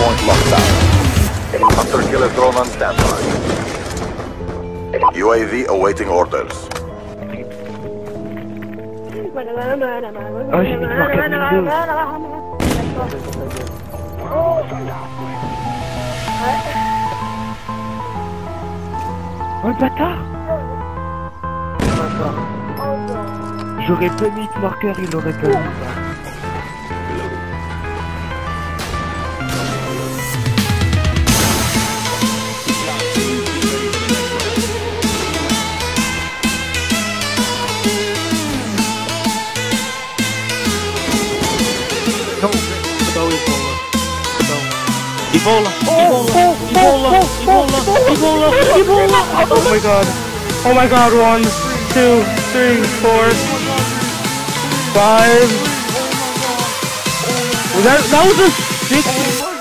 Hardpoint locked down. Hunter killer drone on standby. UAV awaiting orders. Oh, j'ai mis marqué Windows. Oh le bâtard J'aurais pas mis de marqueur, il aurait pas mis ça. Ebola. Ebola. Ebola. Ebola. Ebola. Ebola. Oh my god. Oh my god. One, two, three, four, five. That, that was a six.